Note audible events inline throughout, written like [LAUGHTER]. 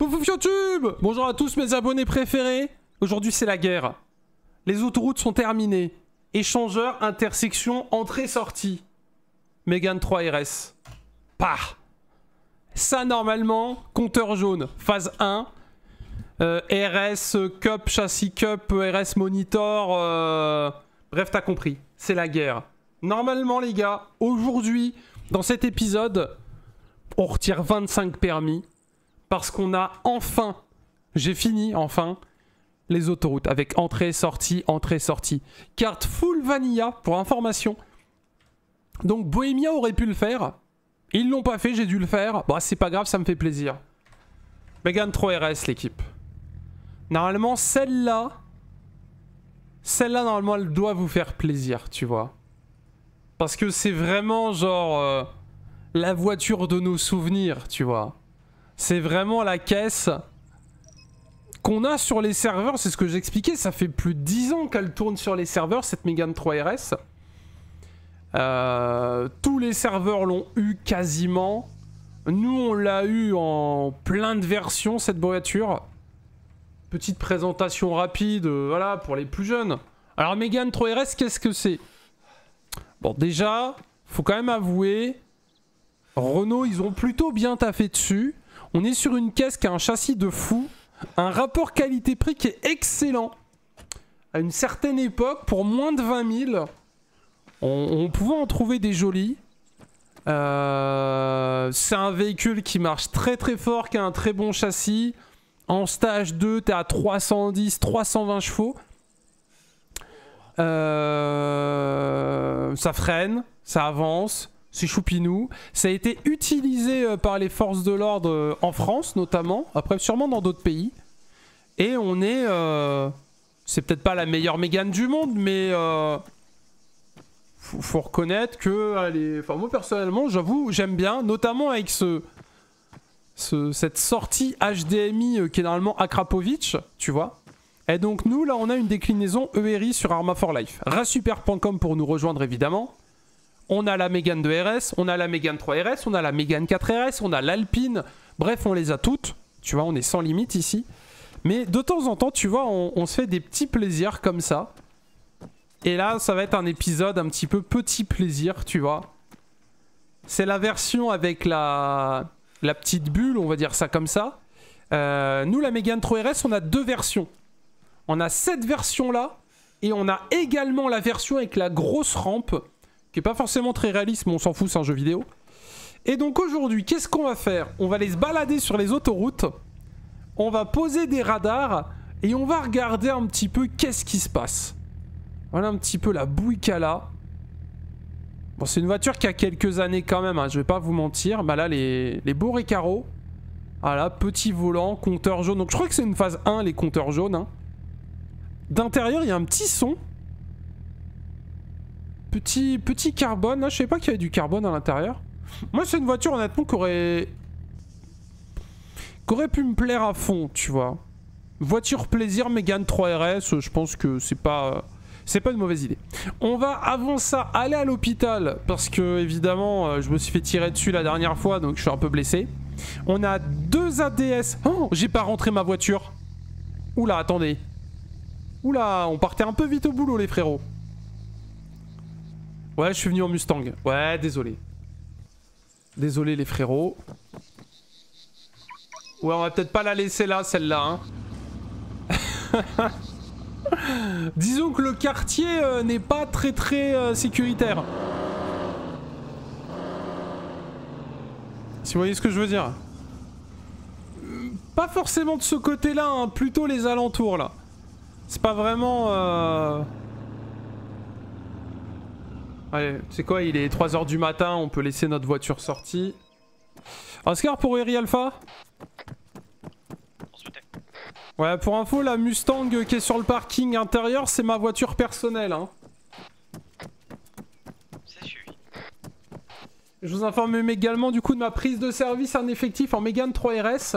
Bonjour à tous mes abonnés préférés. Aujourd'hui c'est la guerre. Les autoroutes sont terminées. Échangeur, intersection, entrée-sortie. Mégane 3 RS. Pah Ça normalement, compteur jaune, phase 1. Euh, RS Cup, châssis Cup, RS Monitor. euh, Bref, t'as compris. C'est la guerre. Normalement les gars, aujourd'hui, dans cet épisode, on retire 25 permis parce qu'on a enfin, j'ai fini enfin, les autoroutes avec entrée, sortie, entrée, sortie. Carte full vanilla pour information. Donc Bohemia aurait pu le faire. Ils l'ont pas fait, j'ai dû le faire. Bon, c'est pas grave, ça me fait plaisir. Megan 3 RS l'équipe. Normalement, celle-là, celle-là, normalement, elle doit vous faire plaisir, tu vois. Parce que c'est vraiment genre euh, la voiture de nos souvenirs, tu vois. C'est vraiment la caisse qu'on a sur les serveurs, c'est ce que j'expliquais, ça fait plus de 10 ans qu'elle tourne sur les serveurs, cette Megane 3 RS. Euh, tous les serveurs l'ont eu quasiment. Nous, on l'a eu en plein de versions, cette voiture. Petite présentation rapide, euh, voilà, pour les plus jeunes. Alors, Megane 3 RS, qu'est-ce que c'est? Bon, déjà, faut quand même avouer, Renault, ils ont plutôt bien taffé dessus. On est sur une caisse qui a un châssis de fou, un rapport qualité-prix qui est excellent. À une certaine époque, pour moins de 20 000, on, pouvait en trouver des jolis. Euh, c'est un véhicule qui marche très très fort, qui a un très bon châssis. En stage 2, t'es à 310, 320 chevaux. Euh, ça freine, ça avance, c'est choupinou. Ça a été utilisé euh, par les forces de l'ordre euh, en France notamment, après sûrement dans d'autres pays. Et on est... euh, c'est peut-être pas la meilleure Mégane du monde, mais... euh, faut, reconnaître que... est- Enfin moi personnellement, j'avoue, j'aime bien, notamment avec ce... ce- cette sortie HDMI qui est normalement Akrapovic, tu vois. Et donc nous, là, on a une déclinaison ERI sur Arma for Life. Rasuper.com pour nous rejoindre, évidemment. On a la Mégane 2 RS, on a la Mégane 3 RS, on a la Mégane 4 RS, on a l'Alpine. Bref, on les a toutes. Tu vois, on est sans limite ici. Mais de temps en temps, tu vois, on, se fait des petits plaisirs comme ça. Et là, ça va être un épisode un petit peu petit plaisir, tu vois. C'est la version avec la, la petite bulle, on va dire ça comme ça. Euh, nous, la Mégane 3 RS, on a deux versions. On a cette version-là, et on a également la version avec la grosse rampe, pas forcément très réaliste, mais on s'en fout, c'est un jeu vidéo. Et donc aujourd'hui, qu'est-ce qu'on va faire? On va aller se balader sur les autoroutes, on va poser des radars, et on va regarder un petit peu qu'est-ce qui se passe. Voilà un petit peu la bouille. Bon, c'est une voiture qui a quelques années quand même, hein, je vais pas vous mentir. Bah là, les, les beaux récaros. Voilà, petit volant, compteur jaune. Donc je crois que c'est une phase 1, les compteurs jaunes. hein. D'intérieur, il y a un petit son. Petit, petit carbone. Ah, je savais pas qu'il y avait du carbone à l'intérieur. Moi, c'est une voiture, honnêtement, qui aurait... qui aurait pu me plaire à fond, tu vois. Voiture plaisir, Mégane 3 RS, je pense que c'est pas... C'est pas une mauvaise idée. On va avant ça aller à l'hôpital parce que évidemment euh, je me suis fait tirer dessus la dernière fois donc je suis un peu blessé. On a deux ADS. Oh, j'ai pas rentré ma voiture. Oula, attendez. Oula, on partait un peu vite au boulot les frérots. Ouais, je suis venu en Mustang. Ouais, désolé. Désolé les frérots. Ouais, on va peut-être pas la laisser là, celle-là. Hein. [LAUGHS] Disons que le quartier euh, n'est pas très très euh, sécuritaire. Si vous voyez ce que je veux dire. Euh, Pas forcément de ce côté-là, hein, plutôt les alentours là. C'est pas vraiment... Allez, c'est quoi Il est 3h du matin, on peut laisser notre voiture sortie. Oscar pour Eri Alpha? Ouais, pour info, la Mustang qui est sur le parking intérieur, c'est ma voiture personnelle. Hein. Je vous informe également du coup de ma prise de service en effectif en Mégane 3 RS.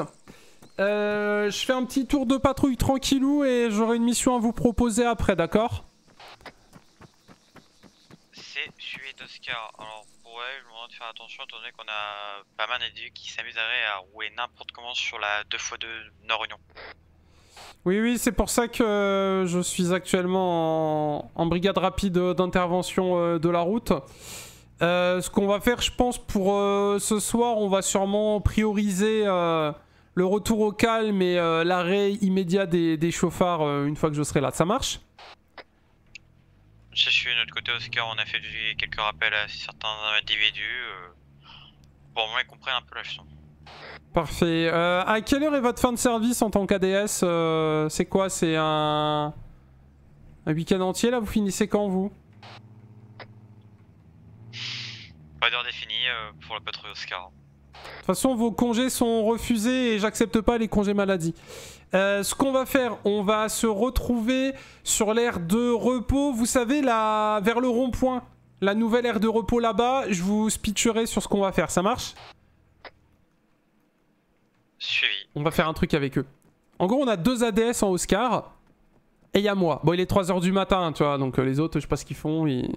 Euh, je fais un petit tour de patrouille tranquillou et j'aurai une mission à vous proposer après, d'accord? C'est suivi d'Oscar. Alors elle, je me demande de faire attention étant donné qu'on a pas mal d'individus qui s'amuseraient à rouer n'importe comment sur la 2x2 Nord-Union. Oui, oui, c'est pour ça que je suis actuellement en, en brigade rapide d'intervention euh, de la route. Euh, ce qu'on va faire, je pense, pour euh, ce soir, on va sûrement prioriser euh, le retour au calme et euh, l'arrêt immédiat des, des chauffards euh, une fois que je serai là. Ça marche? Je suis de notre côté Oscar, on a fait quelques rappels à certains individus. euh, pour moi, ils comprennent un peu la leçon. Parfait. Euh, à quelle heure est votre fin de service en tant qu'ADS Euh, C'est quoi C'est un... un week-end entier là Vous finissez quand vous? Pas d'heure définie euh, pour la patrouille Oscar. De toute façon, vos congés sont refusés et j'accepte pas les congés maladie. Euh, ce qu'on va faire, on va se retrouver sur l'aire de repos. Vous savez, là, vers le rond-point. La nouvelle aire de repos là-bas. Je vous speecherai sur ce qu'on va faire. Ça marche? Suivi. On va faire un truc avec eux. En gros, on a deux ADS en Oscar. Et il y a moi. Bon, il est 3h du matin, tu vois. Donc euh, les autres, je sais pas ce qu'ils font. Ils,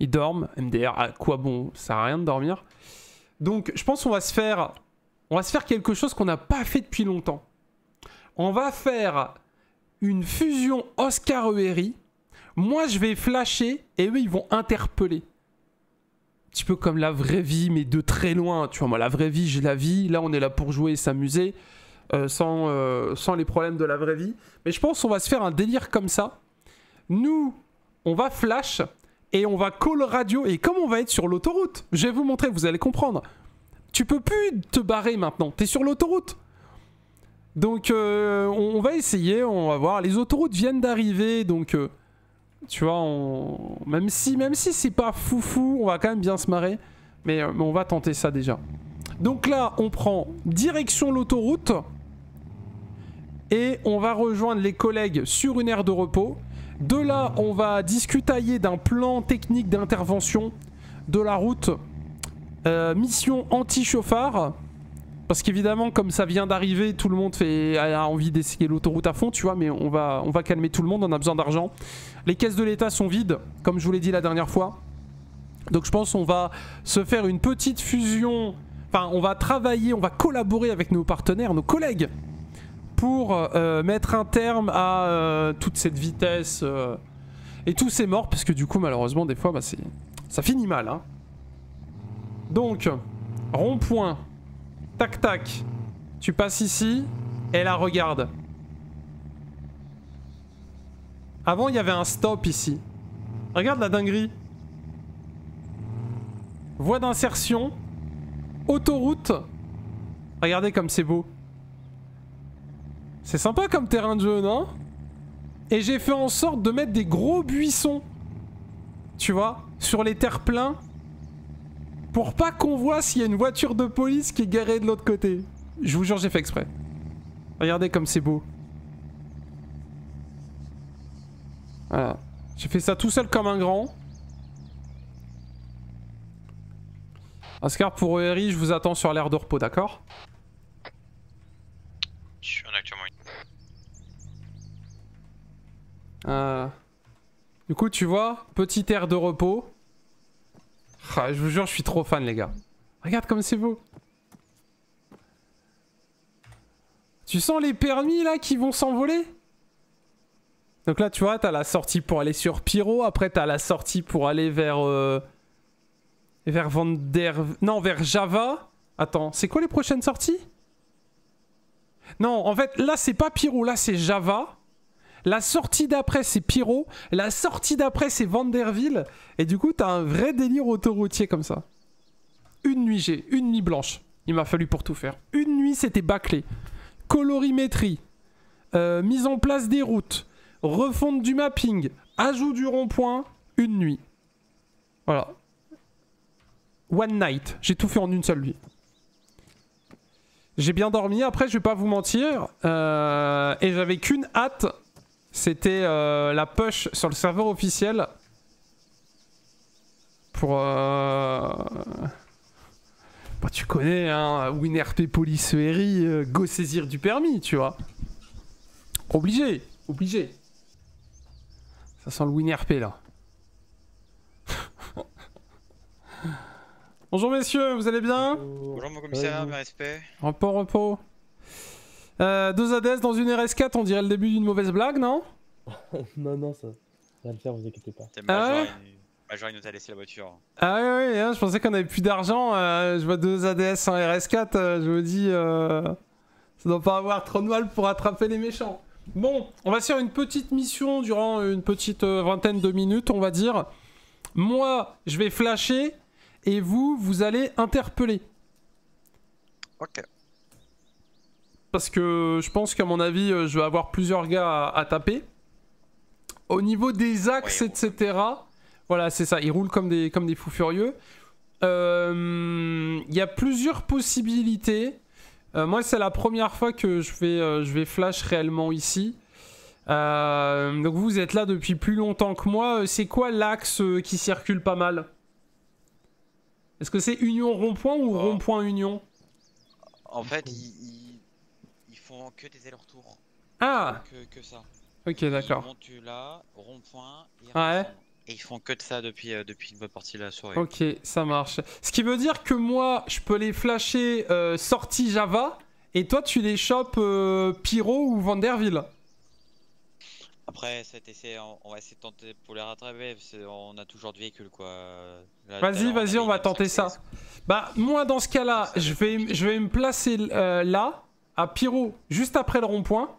ils dorment. MDR, à quoi bon Ça sert à rien de dormir. Donc, je pense qu'on va se faire... On va se faire quelque chose qu'on n'a pas fait depuis longtemps. On va faire une fusion Oscar-ERI. Moi, je vais flasher et eux, ils vont interpeller. Un petit peu comme la vraie vie, mais de très loin. Tu vois, moi, la vraie vie, j'ai la vie. Là, on est là pour jouer et s'amuser. euh, sans, euh, sans les problèmes de la vraie vie. Mais je pense qu'on va se faire un délire comme ça. Nous, on va flash et on va call radio. Et comme on va être sur l'autoroute, je vais vous montrer, vous allez comprendre. Tu peux plus te barrer maintenant, t'es sur l'autoroute. Donc euh, on, va essayer, on va voir. Les autoroutes viennent d'arriver, donc euh, tu vois, même si même si c'est pas foufou, on va quand même bien se marrer. Mais, euh, mais on va tenter ça déjà. Donc là, on prend direction l'autoroute et on va rejoindre les collègues sur une aire de repos. De là, on va discutailler d'un plan technique d'intervention de la route. Euh, mission anti-chauffard. Parce qu'évidemment, comme ça vient d'arriver, tout le monde a envie d'essayer l'autoroute à fond, tu vois, mais on va, on va calmer tout le monde, on a besoin d'argent. Les caisses de l'État sont vides, comme je vous l'ai dit la dernière fois. Donc je pense on va se faire une petite fusion, enfin on va travailler, on va collaborer avec nos partenaires, nos collègues, pour euh, mettre un terme à euh, toute cette vitesse euh, et tous ces morts, parce que du coup malheureusement des fois bah, ça finit mal. hein. Donc, rond-point, tac tac, tu passes ici, et là regarde. Avant il y avait un stop ici. Regarde la dinguerie. Voie d'insertion, autoroute. Regardez comme c'est beau. C'est sympa comme terrain de jeu, non? Et j'ai fait en sorte de mettre des gros buissons. Tu vois Sur les terre-pleins. Pour pas qu'on voit s'il y a une voiture de police qui est garée de l'autre côté. Je vous jure, j'ai fait exprès. Regardez comme c'est beau. Voilà. J'ai fait ça tout seul comme un grand. Oscar, pour ERI, je vous attends sur l'aire de repos, d'accord? Euh, Du coup, tu vois, petite aire de repos. Ah, je vous jure, je suis trop fan, les gars. Regarde comme c'est beau. Tu sens les permis là qui vont s'envoler? Donc là, tu vois, t'as la sortie pour aller sur Pyro. Après, t'as la sortie pour aller vers. euh, Vers Vander. Non, vers Java. Attends, c'est quoi les prochaines sorties? Non, en fait, là, c'est pas Pyro, là, c'est Java. La sortie d'après, c'est Pyro. La sortie d'après, c'est Vanderville. Et du coup, t'as un vrai délire autoroutier comme ça. Une nuit, j'ai une nuit blanche. Il m'a fallu pour tout faire. Une nuit, c'était bâclé. Colorimétrie. euh, mise en place des routes. Refonte du mapping. Ajout du rond-point. Une nuit. Voilà. One night. J'ai tout fait en une seule nuit. J'ai bien dormi. Après, je vais pas vous mentir. euh, et j'avais qu'une hâte. C'était euh, la push sur le serveur officiel. Pour. Euh... Bah, tu connais, hein, WinRP Police ERI, euh, go saisir du permis, tu vois. Obligé, obligé. Ça sent le WinRP là. Bonjour messieurs, vous allez bien Bonjour mon commissaire, mes respects. Repos, repos. Euh, deux ADS dans une RS4, on dirait le début d'une mauvaise blague, non [LAUGHS] non, non, ça, ça va le faire, vous inquiétez pas. C'est Ah ouais Major, il... Nous a laissé la voiture. Ah oui, oui, hein, je pensais qu'on avait plus d'argent. euh, je vois deux ADS en RS4, euh, je me dis, euh, ça doit pas avoir trop de mal pour attraper les méchants. Bon, on va se faire une petite mission durant une petite euh, vingtaine de minutes, on va dire. Moi, je vais flasher et vous, vous allez interpeller. Ok. Parce que je pense qu'à mon avis, euh, je vais avoir plusieurs gars à, à taper. Au niveau des axes, Ouais, etc. Voilà, c'est ça. Ils roulent comme des, comme des fous furieux. Euh, Il y a plusieurs possibilités. Euh, moi, c'est la première fois que je vais, euh, je vais flash réellement ici. Euh, donc vous êtes là depuis plus longtemps que moi. Euh, C'est quoi l'axe euh, qui circule pas mal? Est-ce que c'est Union rond-point ou Oh. rond-point Union En fait, ils, ils... ils font que des allers-retours. Ah, Que, que ça. ok, Ils d'accord. montent là, rond-point, et Ouais. Et ils font que de ça depuis, euh, depuis une bonne partie de la soirée. Ok, ça marche. Ce qui veut dire que moi, je peux les flasher euh, sortie Java, et toi, tu les chopes euh, Pyro ou Vanderville. Après cet essai, on, on va essayer de tenter pour les rattraper. on a toujours de véhicules quoi. Vas-y, vas-y, on va tenter ça. 516. Bah, moi, dans ce cas-là, je vais, je vais me placer euh, là, à Pyro, juste après le rond-point.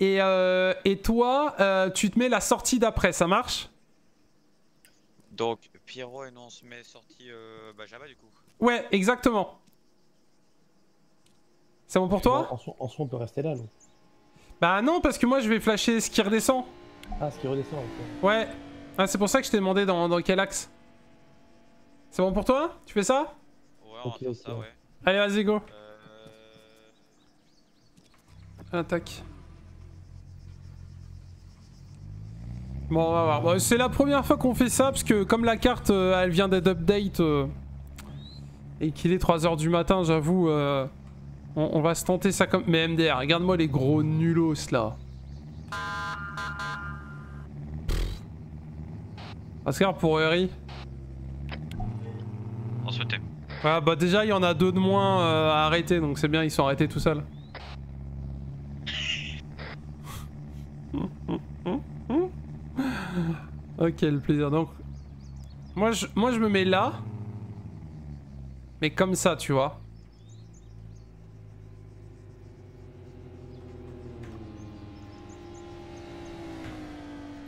Et, euh, et toi, euh, tu te mets la sortie d'après, ça marche? Donc, Pierrot et nous on se met sorti euh, Java du coup. Ouais, exactement. C'est bon pour toi? En, soi, on peut rester là, nous. Bah non, parce que moi, je vais flasher ce qui redescend. Ah, ce qui redescend, ok. Ouais. Ah, c'est pour ça que je t'ai demandé dans, dans quel axe. C'est bon pour toi? Tu fais ça? Ouais, on Ok, va faire ok. ça, ouais. Allez, vas-y, go. Euh... Attaque. Bon, on va voir. Bon, c'est la première fois qu'on fait ça, parce que comme la carte, euh, elle vient d'être update, euh, et qu'il est 3h du matin, j'avoue, euh, on, on va se tenter ça comme... Mais MDR, regarde-moi les gros nulos, là. Oscar pour Eri. On se tait. Ah bah déjà il y en a deux de moins euh, à arrêter donc c'est bien ils sont arrêtés tout seuls. [LAUGHS] ok le plaisir donc moi je, moi je me mets là mais comme ça tu vois.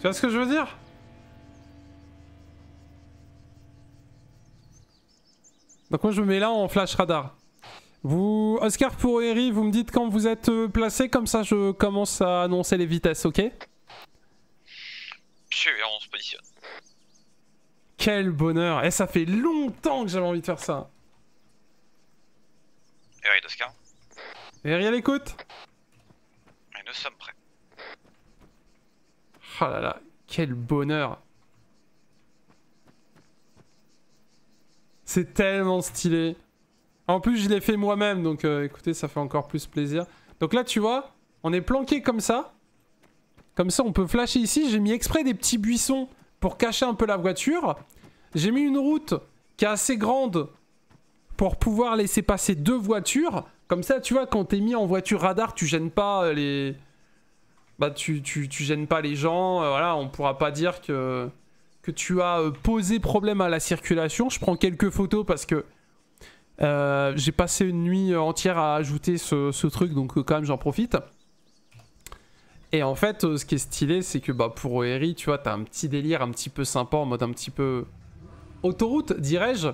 Tu vois ce que je veux dire? Donc moi je me mets là en flash radar. Vous, Oscar pour Eri, vous me dites quand vous êtes euh, placé, comme ça je commence à annoncer les vitesses, ok? Super, on se positionne. Quel bonheur Et ça fait longtemps que j'avais envie de faire ça. Et ouais, Oscar? Eri à l'écoute? Et nous sommes prêts. Oh là là, quel bonheur C'est tellement stylé. En plus, je l'ai fait moi-même, donc euh, écoutez, ça fait encore plus plaisir. Donc là, tu vois, on est planqué comme ça. Comme ça, on peut flasher ici. J'ai mis exprès des petits buissons pour cacher un peu la voiture. J'ai mis une route qui est assez grande pour pouvoir laisser passer deux voitures. Comme ça, tu vois, quand t'es mis en voiture radar, tu gênes pas euh, les... Bah, tu, tu, tu gênes pas les gens. euh, voilà, on pourra pas dire que que tu as euh, posé problème à la circulation. Je prends quelques photos parce que euh, j'ai passé une nuit entière à ajouter ce, ce truc, donc quand même j'en profite. Et en fait, ce qui est stylé, c'est que bah, pour Oeri, tu vois, t'as un petit délire un petit peu sympa, en mode un petit peu autoroute, dirais-je.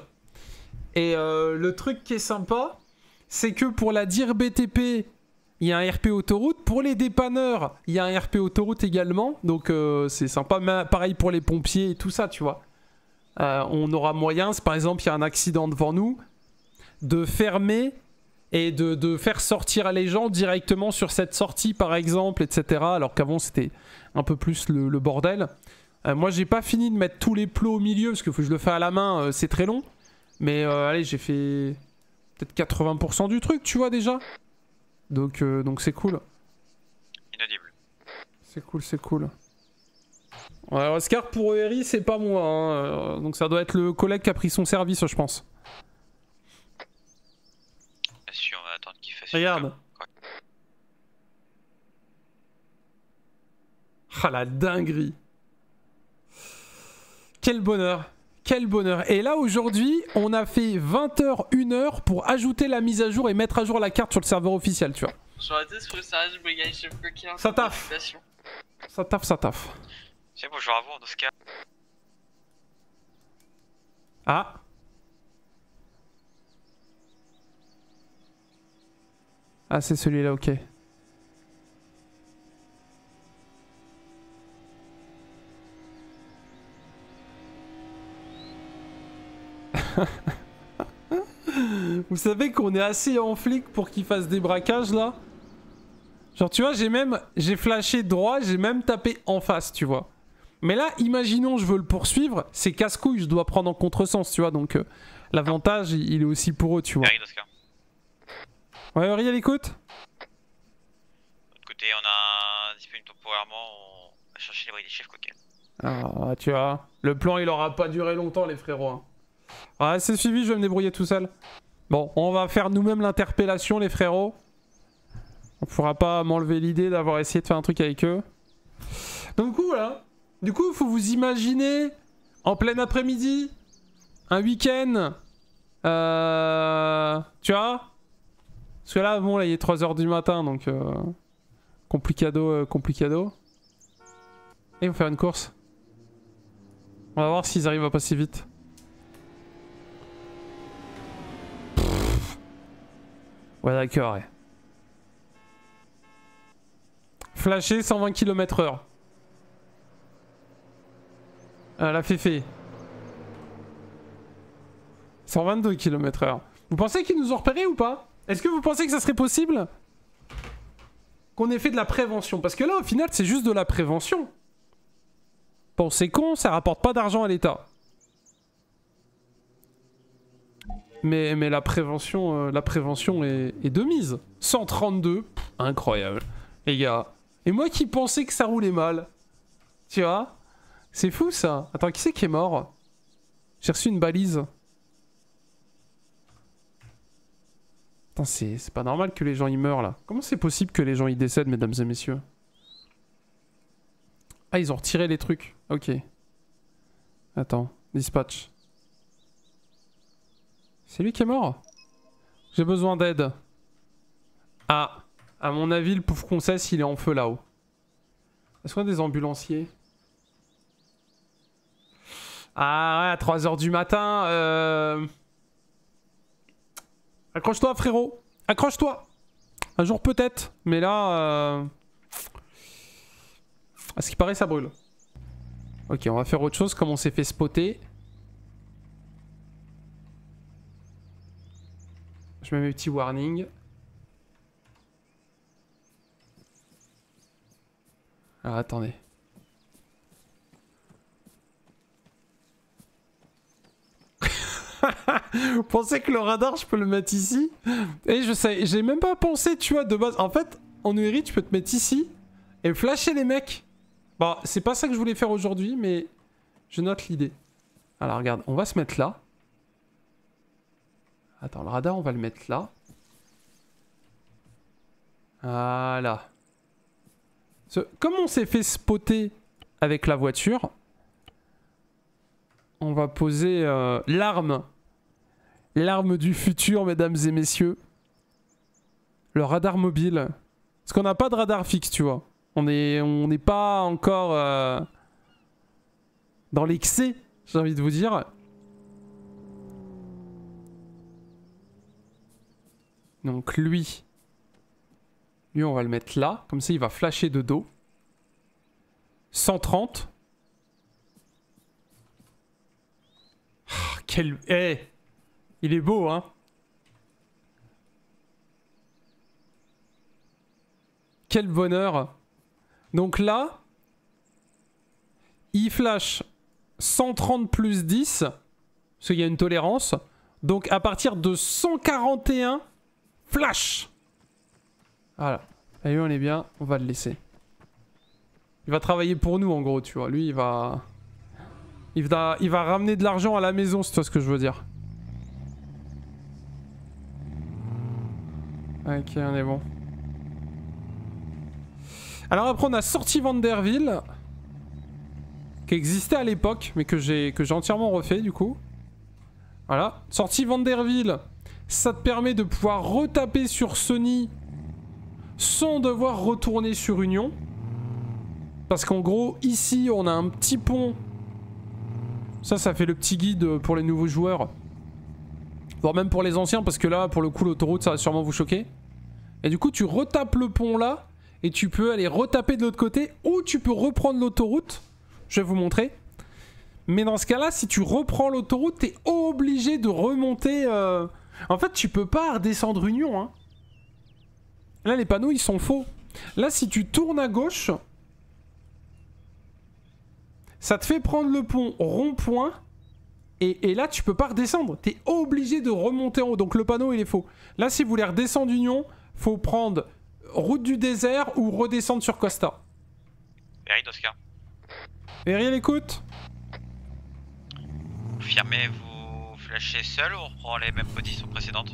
Et le truc qui est sympa, c'est que pour la dire BTP, il y a un RP autoroute. Pour les dépanneurs, il y a un RP autoroute également. Donc euh, c'est sympa. Mais pareil pour les pompiers et tout ça, tu vois. Euh, on aura moyen, si par exemple il y a un accident devant nous, de fermer et de, faire sortir les gens directement sur cette sortie, par exemple, etc. Alors qu'avant c'était un peu plus le, bordel. Euh, moi j'ai pas fini de mettre tous les plots au milieu parce que je le fais à la main, c'est très long. Mais allez, j'ai fait peut-être 80% du truc, tu vois déjà. Donc euh, donc c'est cool. Inaudible. C'est cool, c'est cool. Ouais, Oscar pour ERI, c'est pas moi. hein, euh, Donc ça doit être le collègue qui a pris son service, je pense. Bien sûr, on va attendre qu'il fasse. Regarde. Ah la dinguerie. Quel bonheur. Quel bonheur. Et là aujourd'hui, on a fait 20h, 1h pour ajouter la mise à jour et mettre à jour la carte sur le serveur officiel, tu vois. J'aurais été bloqué. Ça taffe. Ça taffe, ça taffe. C'est bonjour à vous, dans ce cas. Ah. Ah, c'est celui-là, ok. Vous savez qu'on est assez en flic pour qu'il fasse des braquages là Genre tu vois j'ai même j'ai flashé droit, j'ai même tapé en face tu vois. Mais là imaginons je veux le poursuivre, c'est casse-couille, je dois prendre en contresens tu vois donc euh, l'avantage il est aussi pour eux tu vois. Ouais Ariel écoute De l'autre côté, on a disponible temporairement. On va chercher les chefs coquins. Ah tu vois, le plan il aura pas duré longtemps les frérots. hein. Ouais c'est suivi, je vais me débrouiller tout seul. Bon on va faire nous-mêmes l'interpellation les frérots. On pourra pas m'enlever l'idée d'avoir essayé de faire un truc avec eux. Donc du coup voilà. Du coup faut vous imaginer en plein après-midi, un week-end, euh, tu vois? Parce que là bon là il est 3h du matin donc euh, complicado euh, complicado. Et on va faire une course. On va voir s'ils arrivent à passer vite. Ouais d'accord ouais. Flashé 120 km/h. Ah, la féfé. 122 km/h. Vous pensez qu'ils nous ont repérés ou pas? Est-ce que vous pensez que ça serait possible? Qu'on ait fait de la prévention Parce que là, au final, c'est juste de la prévention. Bon, c'est con, ça rapporte pas d'argent à l'État. Mais, la prévention, euh, la prévention est, de mise. 132, pff, incroyable. Les gars. Et moi qui pensais que ça roulait mal. Tu vois C'est fou ça. Attends, qui c'est qui est mort? J'ai reçu une balise. Putain, c'est pas normal que les gens y meurent là. Comment c'est possible que les gens y décèdent, mesdames et messieurs? Ah, ils ont retiré les trucs. Ok. Attends, dispatch. C'est lui qui est mort? J'ai besoin d'aide. Ah, à mon avis, le pauvre concesse, il est en feu là-haut. Est-ce qu'on a des ambulanciers? Ah ouais, à 3h du matin. Euh... Accroche-toi, frérot. Accroche-toi. Un jour peut-être, mais là... Euh... À ce qui paraît, ça brûle. Ok, on va faire autre chose comme on s'est fait spotter. Je mets mes petits warnings. Ah, attendez. [LAUGHS] Vous pensez que le radar, je peux le mettre ici? Et je sais, j'ai même pas pensé, tu vois, de base. En fait, en URI, tu peux te mettre ici et flasher les mecs. Bon, c'est pas ça que je voulais faire aujourd'hui, mais je note l'idée. Alors, regarde, on va se mettre là. Attends, le radar, on va le mettre là. Voilà. Comme on s'est fait spotter avec la voiture, on va poser euh, l'arme. L'arme du futur, mesdames et messieurs. Le radar mobile. Parce qu'on n'a pas de radar fixe, tu vois. On n'est on pas encore euh, dans l'excès, j'ai envie de vous dire. Donc lui, lui on va le mettre là, comme ça il va flasher de dos. 130. Ah, quel... Eh Il est beau, hein Quel bonheur Donc là, il flash 130 plus 10, parce qu'il y a une tolérance. Donc à partir de 141, flash Voilà. Allez, on est bien, on va le laisser. Il va travailler pour nous en gros, tu vois. Lui, il va... Il va, il va ramener de l'argent à la maison, c'est toi ce que je veux dire. Ok, on est bon. Alors après, on a sorti Vanderville, qui existait à l'époque, mais que j'ai entièrement refait du coup. Voilà, sorti Vanderville, ça te permet de pouvoir retaper sur Sony sans devoir retourner sur Union. Parce qu'en gros, ici, on a un petit pont. Ça, ça fait le petit guide pour les nouveaux joueurs. Voire même pour les anciens, parce que là, pour le coup, l'autoroute, ça va sûrement vous choquer. Et du coup, tu retapes le pont là, et tu peux aller retaper de l'autre côté, ou tu peux reprendre l'autoroute. Je vais vous montrer. Mais dans ce cas-là, si tu reprends l'autoroute, t'es obligé de remonter... Euh, en fait, tu peux pas redescendre Union. Hein. Là, les panneaux, ils sont faux. Là, si tu tournes à gauche, ça te fait prendre le pont rond-point. Et, là, tu peux pas redescendre. T'es obligé de remonter en haut. Donc le panneau, il est faux. Là, si vous voulez redescendre Union, faut prendre route du désert ou redescendre sur Costa. Berry d'Oscar. Berry, écoute. Confirmez-vous flasher seul ou on reprend les mêmes positions précédentes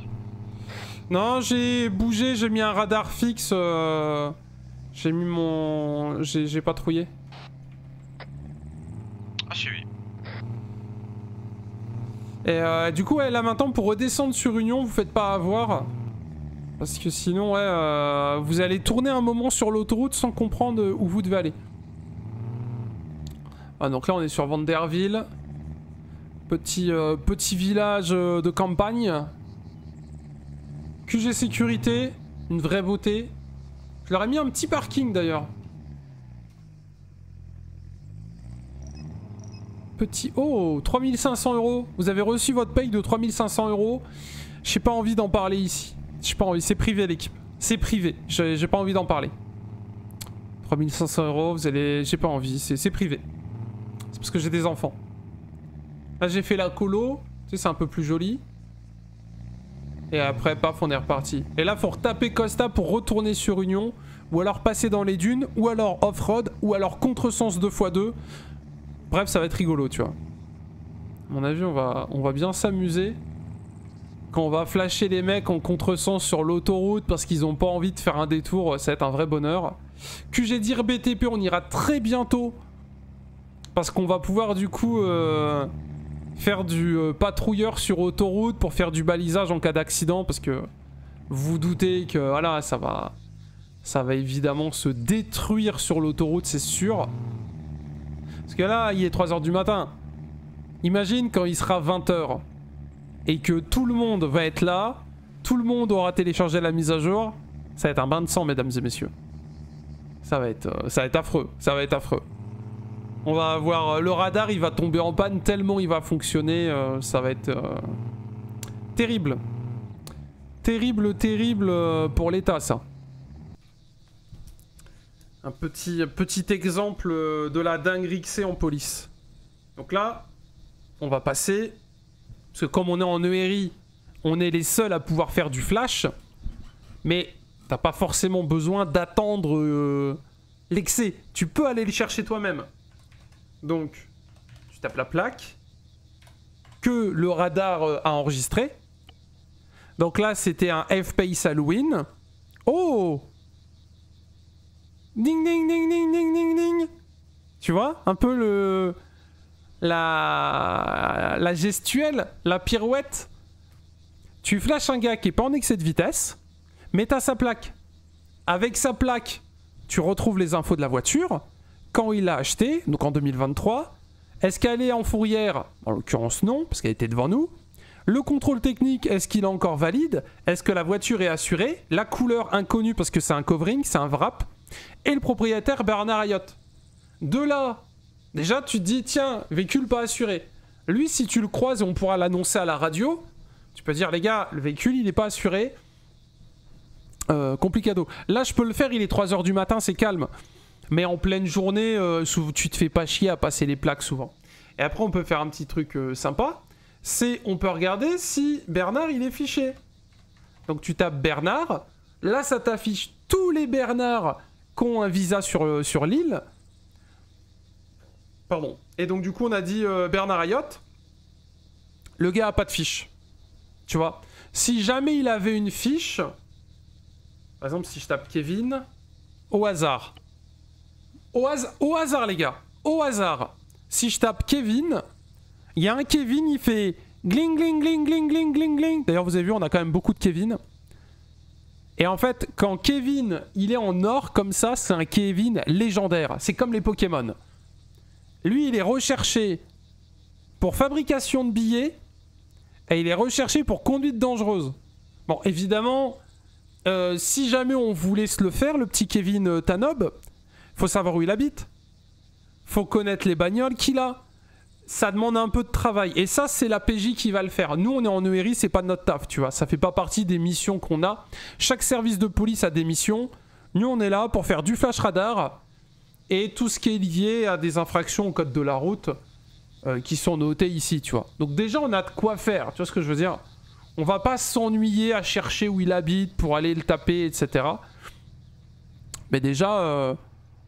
Non, j'ai bougé, j'ai mis un radar fixe. Euh, j'ai mis mon... J'ai patrouillé. Ah, suivi. Et euh, du coup, ouais, là maintenant, pour redescendre sur Union, vous faites pas avoir. Parce que sinon, ouais, euh, vous allez tourner un moment sur l'autoroute sans comprendre où vous devez aller. Ah, donc là, on est sur Vanderville. Petit, euh, petit village euh, de campagne. QG sécurité, une vraie beauté. Je leur ai mis un petit parking d'ailleurs. Petit... Oh 3500 euros. Vous avez reçu votre paye de 3500 euros. J'ai pas envie d'en parler ici. J'ai pas envie, c'est privé l'équipe. C'est privé, j'ai pas envie d'en parler. 3500 euros, vous allez... J'ai pas envie, c'est privé. C'est parce que j'ai des enfants. Là j'ai fait la colo, tu sais c'est un peu plus joli. Et après, paf, on est reparti. Et là, faut retaper Costa pour retourner sur Union, ou alors passer dans les dunes, ou alors off-road, ou alors contresens 2x2. Bref, ça va être rigolo, tu vois. À mon avis, on va, on va bien s'amuser quand on va flasher les mecs en contresens sur l'autoroute parce qu'ils ont pas envie de faire un détour, ça va être un vrai bonheur. QG dire BTP, on ira très bientôt parce qu'on va pouvoir du coup euh, faire du euh, patrouilleur sur autoroute pour faire du balisage en cas d'accident parce que vous doutez que voilà, ça va ça va évidemment se détruire sur l'autoroute, c'est sûr. Parce que là, il est 3h du matin. Imagine quand il sera 20h et que tout le monde va être là, tout le monde aura téléchargé la mise à jour, ça va être un bain de sang, mesdames et messieurs. Ça va être, euh, ça va être affreux, ça va être affreux. On va avoir euh, le radar, il va tomber en panne tellement il va fonctionner, euh, ça va être terrible. Terrible, terrible pour l'État, ça. Un petit, petit exemple de la dinguerie que c'est en police. Donc là, on va passer parce que comme on est en ERI, on est les seuls à pouvoir faire du flash. Mais t'as pas forcément besoin d'attendre euh, l'excès. Tu peux aller le chercher toi-même. Donc, tu tapes la plaque que le radar euh, a enregistré. Donc là, c'était un F-Pace Halloween. Oh Ding ding ding ding ding ding ding Tu vois Un peu le la, la gestuelle, la pirouette. Tu flashes un gars qui est pas en excès de vitesse, mais t'as sa plaque. Avec sa plaque, tu retrouves les infos de la voiture, quand il l'a acheté, donc en 2023. Est-ce qu'elle est en fourrière? En l'occurrence non, parce qu'elle était devant nous. Le contrôle technique, est-ce qu'il est encore valide? Est-ce que la voiture est assurée? La couleur inconnue parce que c'est un covering, c'est un wrap. Et le propriétaire Bernard Ayotte. De là Déjà, tu te dis, tiens, véhicule pas assuré. Lui, si tu le croises on pourra l'annoncer à la radio, tu peux dire, les gars, le véhicule, il n'est pas assuré. Euh, complicado. Là, je peux le faire, il est 3h du matin, c'est calme. Mais en pleine journée, euh, tu te fais pas chier à passer les plaques souvent. Et après, on peut faire un petit truc euh, sympa. C'est, on peut regarder si Bernard, il est fiché. Donc tu tapes Bernard. Là, ça t'affiche tous les Bernards qui ont un visa sur, sur l'île Pardon. Et donc, du coup, on a dit euh, Bernard Ayotte. Le gars a pas de fiche. Tu vois? Si jamais il avait une fiche. Par exemple, si je tape Kevin. Au hasard. Au, has- au hasard, les gars. Au hasard. Si je tape Kevin. Il y a un Kevin, il fait. Gling, gling, gling, gling, gling, gling, gling. D'ailleurs, vous avez vu, on a quand même beaucoup de Kevin. Et en fait, quand Kevin, il est en or comme ça, c'est un Kevin légendaire. C'est comme les Pokémon. Lui, il est recherché pour fabrication de billets et il est recherché pour conduite dangereuse. Bon, évidemment, euh, si jamais on voulait se le faire, le petit Kevin euh, Tanob, faut savoir où il habite. Faut connaître les bagnoles qu'il a. Ça demande un peu de travail. Et ça, c'est la PJ qui va le faire. Nous, on est en ERI, c'est pas notre taf, tu vois. Ça fait pas partie des missions qu'on a. Chaque service de police a des missions. Nous, on est là pour faire du flash radar et tout ce qui est lié à des infractions au code de la route euh, qui sont notées ici, tu vois. Donc déjà, on a de quoi faire, tu vois ce que je veux dire On va pas s'ennuyer à chercher où il habite pour aller le taper, etc. Mais déjà, euh,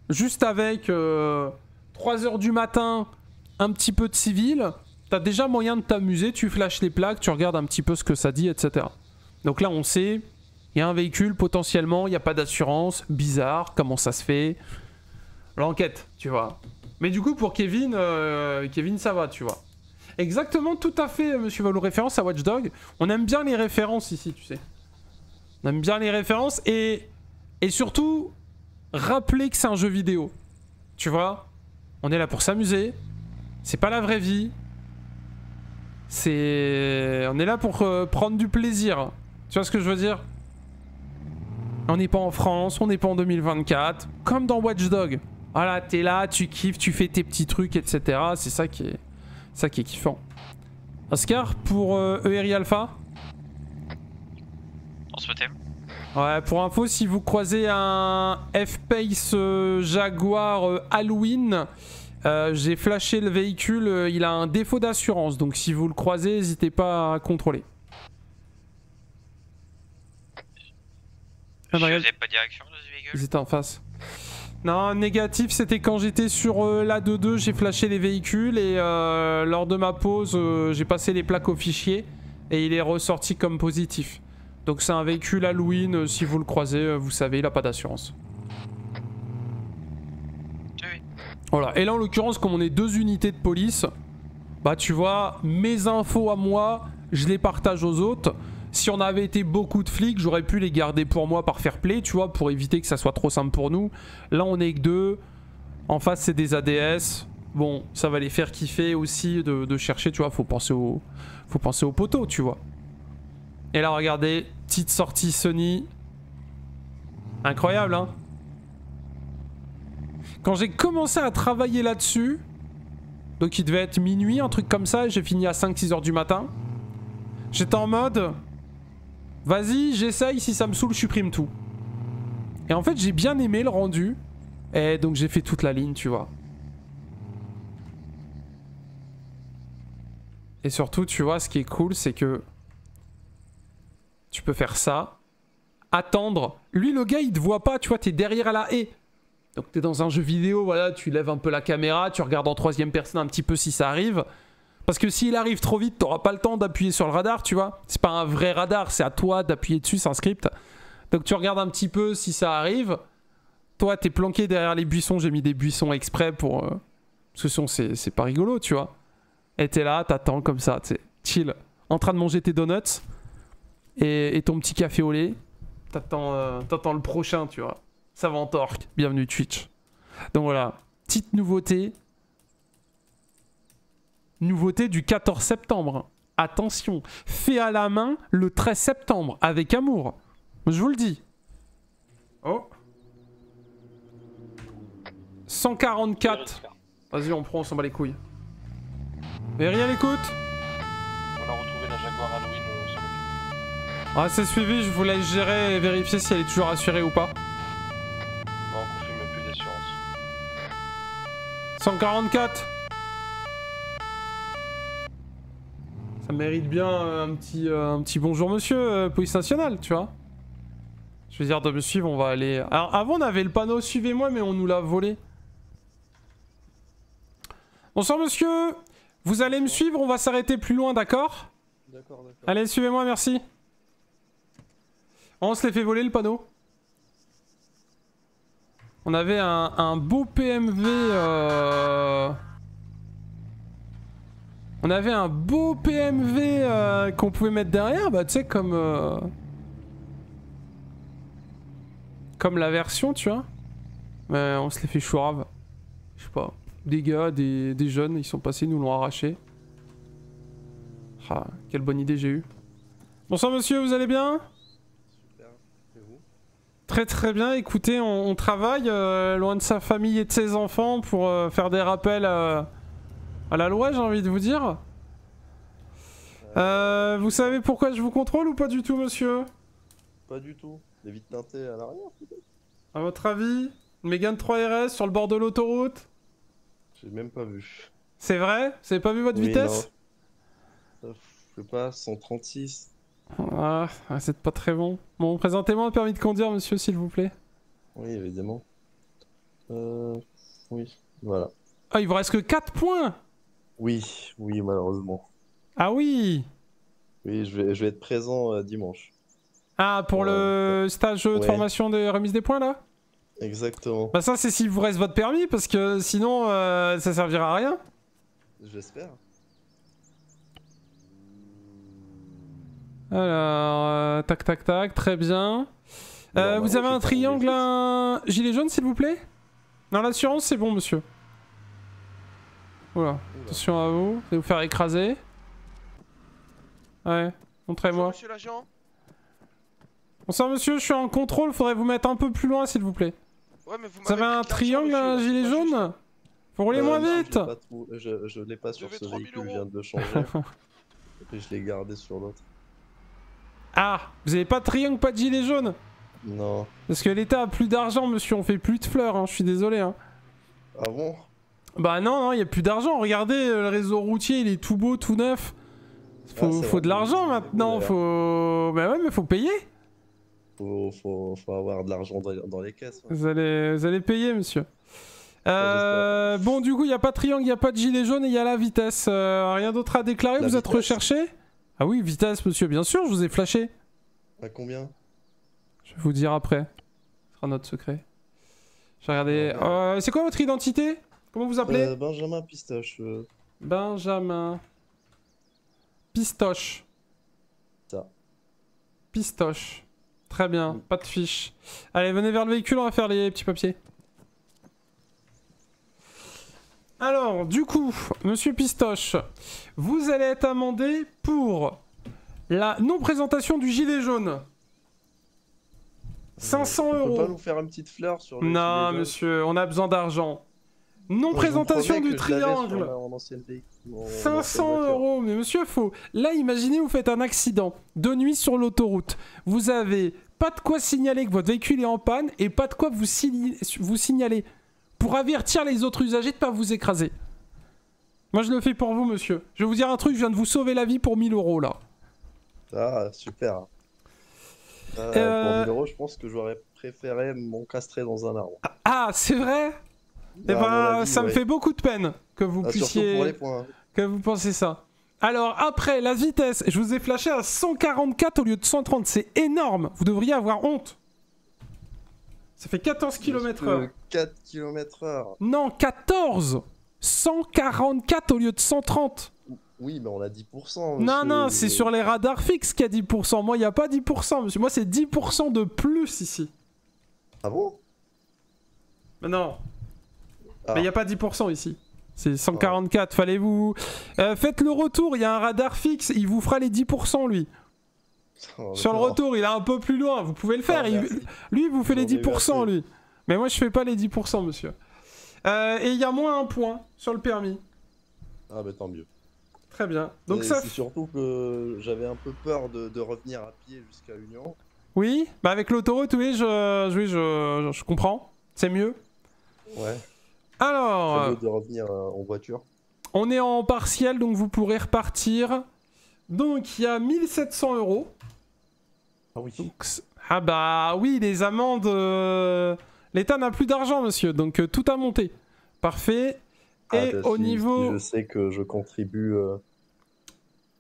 juste avec 3h du matin, un petit peu de civil, t'as déjà moyen de t'amuser, tu flashes les plaques, tu regardes un petit peu ce que ça dit, etc. Donc là, on sait, il y a un véhicule potentiellement, il n'y a pas d'assurance, bizarre, comment ça se fait L'enquête, tu vois. Mais du coup, pour Kevin, euh, Kevin, ça va, tu vois. Exactement, tout à fait, monsieur Valo, référence à Watchdog. On aime bien les références ici, tu sais. On aime bien les références et, et surtout, rappeler que c'est un jeu vidéo. Tu vois On est là pour s'amuser. C'est pas la vraie vie. C'est. On est là pour euh, prendre du plaisir. Tu vois ce que je veux dire? On n'est pas en France, on n'est pas en 2024. Comme dans Watchdog. Voilà, t'es là, tu kiffes, tu fais tes petits trucs, etc. C'est ça qui est, ça qui est kiffant. Oscar, pour euh, ERI Alpha? On se thème? Ouais, pour info, si vous croisez un F-Pace euh, Jaguar euh, Halloween, euh, j'ai flashé le véhicule, il a un défaut d'assurance. Donc si vous le croisez, n'hésitez pas à contrôler. Je n'avais pas direction de ce véhicule. Ils étaient en face. Non, négatif, c'était quand j'étais sur la 2-2, j'ai flashé les véhicules et lors de ma pause, j'ai passé les plaques au fichier et il est ressorti comme positif. Donc c'est un véhicule Halloween, euh, si vous le croisez, euh, vous savez, il a pas d'assurance. Oui. Voilà, et là en l'occurrence, comme on est deux unités de police, bah tu vois, mes infos à moi, je les partage aux autres. Si on avait été beaucoup de flics, j'aurais pu les garder pour moi par fair play, tu vois, pour éviter que ça soit trop simple pour nous. Là, on est que deux. En face, c'est des ADS. Bon, ça va les faire kiffer aussi de, de chercher, tu vois. Faut penser au, faut penser au poteau, tu vois. Et là, regardez, petite sortie Sony. Incroyable, hein Quand j'ai commencé à travailler là-dessus, donc il devait être minuit, un truc comme ça, et j'ai fini à 5-6 heures du matin. J'étais en mode, vas-y, j'essaye, si ça me saoule, supprime tout. Et en fait, j'ai bien aimé le rendu, et donc j'ai fait toute la ligne, tu vois. Et surtout, tu vois, ce qui est cool, c'est que tu peux faire ça, attendre. Lui, le gars, il te voit pas, tu vois, t'es derrière la haie. Donc t'es dans un jeu vidéo, voilà, tu lèves un peu la caméra, tu regardes en troisième personne un petit peu si ça arrive. Parce que s'il arrive trop vite, t'auras pas le temps d'appuyer sur le radar, tu vois. C'est pas un vrai radar, c'est à toi d'appuyer dessus, c'est un script. Donc tu regardes un petit peu si ça arrive. Toi, t'es planqué derrière les buissons, j'ai mis des buissons exprès pour... euh, Parce que c'est pas rigolo, tu vois. Et t'es là, t'attends comme ça, sais, chill. En train de manger tes donuts et, et ton petit café au lait. T'attends euh, t'attends le prochain, tu vois. Ça va en torque. Bienvenue Twitch. Donc voilà, petite nouveauté. Nouveauté du 14 septembre. Attention, fait à la main le 13 septembre, avec amour. Je vous le dis. Oh. 144. Vas-y, on prend, on s'en bat les couilles. Mais rien l'écoute On a retrouvé la Jaguar Halloween sur le Ah, c'est suivi, je vous laisse gérer et vérifier si elle est toujours assurée ou pas. Non, on confirme plus d'assurance. 144 Ça mérite bien euh, un petit, euh, un petit bonjour monsieur, euh, police nationale, tu vois. Je veux dire de me suivre, on va aller... Alors avant on avait le panneau suivez-moi mais on nous l'a volé. Bonsoir monsieur. Vous allez me suivre, on va s'arrêter plus loin, d'accord? D'accord, d'accord. Allez, suivez-moi, merci. On se les fait voler le panneau. On avait un, beau PMV. euh, On avait un beau PMV euh, qu'on pouvait mettre derrière, bah tu sais, comme. euh, Comme la version, tu vois. Mais on se les fait chourave. Je sais pas. Des gars, des, des jeunes, ils sont passés, nous l'ont arraché. Ah, quelle bonne idée j'ai eue. Bonsoir monsieur, vous allez bien? Très très bien, écoutez, on, on travaille euh, loin de sa famille et de ses enfants pour euh, faire des rappels à, à la loi, j'ai envie de vous dire. Euh, vous savez pourquoi je vous contrôle ou pas du tout, monsieur? Pas du tout. Les vitres teintées à l'arrière, peut-être? À votre avis? Mégane 3RS sur le bord de l'autoroute? J'ai même pas vu. C'est vrai? Vous avez pas vu votre Oui, vitesse? non. Je sais pas, 136. Ah, ah, c'est pas très bon. Bon, présentez-moi un permis de conduire, monsieur, s'il vous plaît. Oui, évidemment. Euh. Oui, voilà. Ah, il vous reste que 4 points Oui, oui, malheureusement. Ah oui Oui, je vais, je vais être présent euh, dimanche. Ah, pour le stage de formation de remise des points, là? Exactement. Bah ça c'est s'il vous reste votre permis parce que sinon euh, ça servira à rien. J'espère. Alors euh, tac tac tac très bien. Euh, vous avez un triangle, un gilet jaune s'il vous plaît? Non l'assurance c'est bon monsieur. Oula, Oula. attention à vous, vous allez vous faire écraser. Ouais, montrez-moi. Monsieur l'agent Bonsoir monsieur, je suis en contrôle, faudrait vous mettre un peu plus loin s'il vous plaît. Ouais, mais vous Vous avez un triangle, monsieur, un gilet jaune? Faut rouler Euh, moins non, vite Je l'ai pas, trou- je, je l'ai pas sur ce 3000 véhicule, je viens de le changer. [LAUGHS] Et puis je l'ai gardé sur l'autre. Ah, vous avez pas de triangle, pas de gilet jaune Non. Parce que l'État a plus d'argent monsieur, on fait plus de fleurs, hein, je suis désolé. Hein. Ah bon? Bah non, non, il y a plus d'argent. Regardez, euh, le réseau routier, il est tout beau, tout neuf. Faut, Ah, faut de l'argent maintenant, faut... Bah ouais, mais faut payer. faut, faut, faut avoir de l'argent dans, dans les caisses. ouais. Vous allez, vous allez payer, monsieur. Euh, bon, du coup, il n'y a pas de triangle, il n'y a pas de gilet jaune et il y a la vitesse. Euh, rien d'autre à déclarer, La vous êtes recherché? Ah oui, vitesse, monsieur, bien sûr, je vous ai flashé. À combien? Je vais vous dire après. Ce sera notre secret. Je vais regarder. Ouais. Euh, C'est quoi votre identité? Comment vous appelez? Euh, Benjamin Pistache. euh, Benjamin. Pistoche. Ça. Pistoche. Très bien, Oui. pas de fiche. Allez, venez vers le véhicule, on va faire les petits papiers. Alors, du coup, monsieur Pistoche, vous allez être amendé pour la non-présentation du gilet jaune. 500 on peut euros. pas nous faire une petite fleur sur le Non, gilet jaune monsieur, on a besoin d'argent. Non-présentation du triangle. en en 500 ancienne voiture. euros, mais monsieur, faut. Là, imaginez, vous faites un accident de nuit sur l'autoroute. Vous avez pas de quoi signaler que votre véhicule est en panne et pas de quoi vous, vous signaler pour avertir les autres usagers de pas vous écraser. Moi, je le fais pour vous, monsieur. Je vais vous dire un truc, je viens de vous sauver la vie pour 1000 euros là. Ah, super. Ah, Euh, Pour 1000 euros, je pense que j'aurais préféré m'encastrer dans un arbre. Ah, c'est vrai? Eh mon ben, avis, ça me fait beaucoup de peine que vous Ah, puissiez. pour les points. hein. que vous pensez ça. Alors après, la vitesse, je vous ai flashé à 144 au lieu de 130, c'est énorme, vous devriez avoir honte. Ça fait 14 km heure. 4 km heure. Non, 14 144 au lieu de 130. Oui, mais on a 10%. Non, monsieur. non, c'est sur les radars fixes qu'il y a 10%. Moi, il n'y a pas 10%, monsieur. Moi, c'est 10% de plus ici. Ah bon? Mais non. Ah. Mais il n'y a pas 10% ici. C'est 144. Fallait vous. Euh, faites le retour, il y a un radar fixe. Il vous fera les 10%, lui. Oh, Sur le retour, il est un peu plus loin. Vous pouvez le faire. Ah, Il- merci. Lui, il vous fait les J'en ai 10%, eu assez. lui. Mais moi, je fais pas les 10%, monsieur. Euh, et il y a moins un point sur le permis. Ah, bah tant mieux. Très bien. Donc Et ça. C'est surtout que j'avais un peu peur de, de revenir à pied jusqu'à Union. Oui. Bah avec l'autoroute, oui, je, oui, je, je comprends. C'est mieux. Ouais. Alors, C'est mieux de revenir euh, en voiture. on est en partiel, donc vous pourrez repartir. Donc il y a 1700 euros. Ah oui. Donc, ah bah oui, les amendes. euh, L'État n'a plus d'argent, monsieur, donc euh, tout a monté. Parfait. Ah, Et bah, au si- niveau- si je sais que je contribue euh,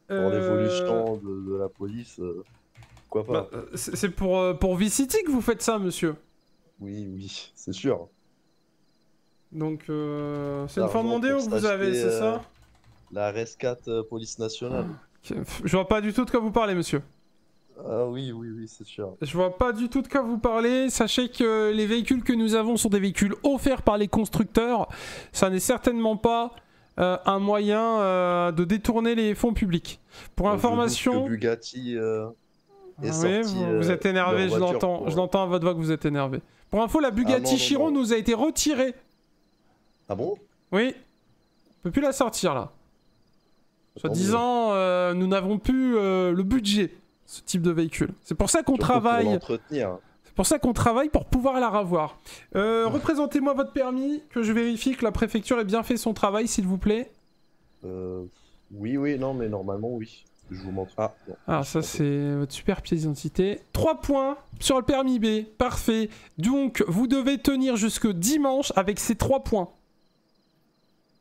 pour Euh, l'évolution de, de la police, pourquoi pas bah, c'est pour, pour V-City que vous faites ça, monsieur. Oui, oui, c'est sûr. Donc, euh, c'est une L'argent fin de mondéo que vous avez, c'est ça? La RS4 euh, police nationale. Je vois pas du tout de quoi vous parlez, monsieur. Ah oui, oui, oui, c'est sûr. Je vois pas du tout de quoi vous parlez. Sachez que les véhicules que nous avons sont des véhicules offerts par les constructeurs. Ça n'est certainement pas euh, un moyen euh, de détourner les fonds publics. Pour information, que Bugatti euh, est Ah sorti, vous, vous êtes énervé, je l'entends. pour- Je l'entends à votre voix que vous êtes énervé. Pour info, la Bugatti non, non, Chiron non. nous a été retirée. Ah bon? Oui, on peut plus la sortir là. Soit disant, euh, nous n'avons plus euh, le budget, ce type de véhicule. C'est pour ça qu'on travaille. C'est pour ça qu'on travaille pour pouvoir la revoir. Euh, Représentez-moi votre permis, que je vérifie que la préfecture ait bien fait son travail, s'il vous plaît. Euh, oui, oui, non, mais normalement, oui. Je vous montre. Ah, non. Ah, ça c'est votre super pièce d'identité. 3 points sur le permis B, parfait. Donc, vous devez tenir jusque dimanche avec ces 3 points.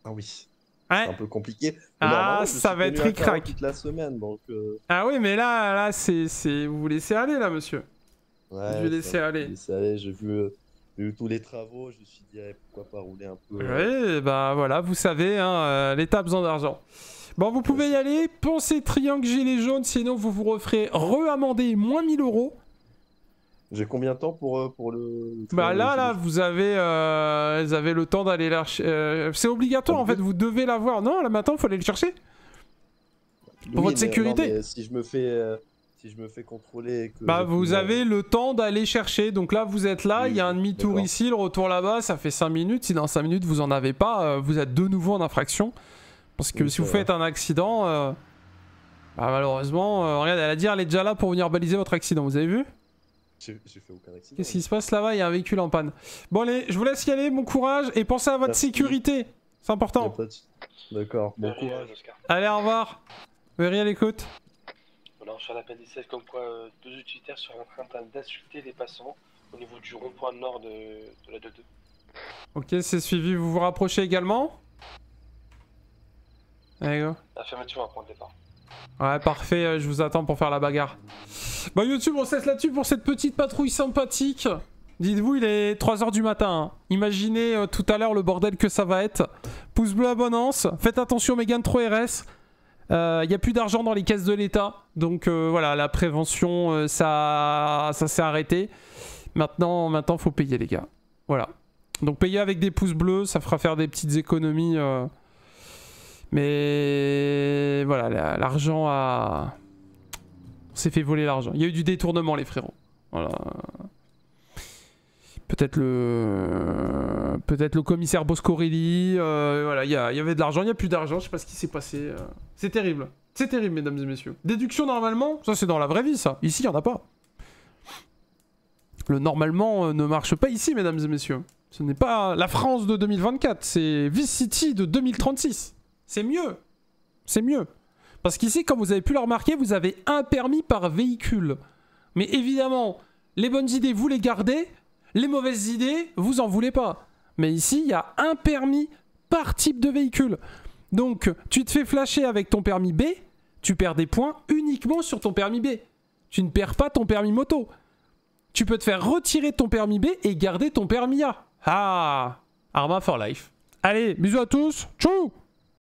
Ah oui. Ouais. C'est un peu compliqué. Ah, ça va être ric-rac. 40 toute la semaine, donc... euh, Ah oui, mais là, là, c'est, c'est... Vous vous laissez aller, là, monsieur. Ouais, Je vais laisser aller. laisser aller. J'ai vu, euh, vu tous les travaux, je me suis dit, eh, pourquoi pas rouler un peu. euh, Oui, bah voilà, vous savez, hein, euh, l'État a besoin d'argent. Bon, vous pouvez y aller. Pensez triangle gilet jaune, sinon vous vous referez re-amender moins 1000 euros. J'ai combien de temps pour, euh, pour le... Bah là, là, vous avez, euh, vous avez le temps d'aller la chercher. euh, c'est obligatoire en fait, vous devez l'avoir. Non, là maintenant, il faut aller le chercher. pour votre mais- sécurité. non, si je me fais... euh, Si je me fais contrôler et que... Bah vous avez le temps d'aller chercher. Donc là, vous êtes là, Oui, il y a un demi-tour ici, le retour là-bas, ça fait 5 minutes. Si dans 5 minutes vous en avez pas, euh, vous êtes de nouveau en infraction. Parce que Oui, si vous faites un accident, euh, bah, malheureusement, euh, regarde, elle a dit, elle est déjà là pour venir baliser votre accident. Vous avez vu? J'ai j'ai fait aucun accident. Qu'est-ce qui se passe là-bas? Il y a un véhicule en panne. Bon allez, je vous laisse y aller, bon courage et pensez à votre Merci. sécurité. C'est important. D'accord, bon Merci, courage. euh, Oscar. Allez, au revoir. Verri à l'écoute. Voilà, sur l'appel 17, comme quoi euh, deux utilitaires seraient en train d'insulter les passants au niveau du rond-point nord de, de la 2-2. Ok, c'est suivi. Vous vous rapprochez également? Allez, go. Affirmative à point de départ. Ouais, parfait, euh, je vous attends pour faire la bagarre. Bon, YouTube, on cesse là-dessus pour cette petite patrouille sympathique. Dites-vous, il est 3h du matin. hein. Imaginez euh, tout à l'heure le bordel que ça va être. Pouce bleu, abonnance. Faites attention, Megan 3 RS. Il n'y a plus d'argent dans les caisses de l'État. Donc euh, voilà, la prévention, euh, ça, ça s'est arrêté. Maintenant, maintenant, faut payer, les gars. Voilà. Donc payer avec des pouces bleus, ça fera faire des petites économies. Mais voilà, la- l'argent a. On s'est fait voler l'argent. Il y a eu du détournement, les frérots. Voilà. Peut-être le. Peut-être le commissaire Boscorelli. euh, voilà, il y, y avait de l'argent, il n'y a plus d'argent, je sais pas ce qui s'est passé. euh. C'est terrible. C'est terrible, mesdames et messieurs. Déduction normalement, ça c'est dans la vraie vie, ça. Ici, il n'y en a pas. Le normalement euh, ne marche pas ici, mesdames et messieurs. Ce n'est pas la France de 2024, c'est Vice City de 2036. C'est mieux. C'est mieux. Parce qu'ici, comme vous avez pu le remarquer, vous avez un permis par véhicule. Mais évidemment, les bonnes idées, vous les gardez. Les mauvaises idées, vous en voulez pas. Mais ici, il y a un permis par type de véhicule. Donc, tu te fais flasher avec ton permis B, tu perds des points uniquement sur ton permis B. Tu ne perds pas ton permis moto. Tu peux te faire retirer ton permis B et garder ton permis A. Ah Arma for life. Allez, bisous à tous. Tchou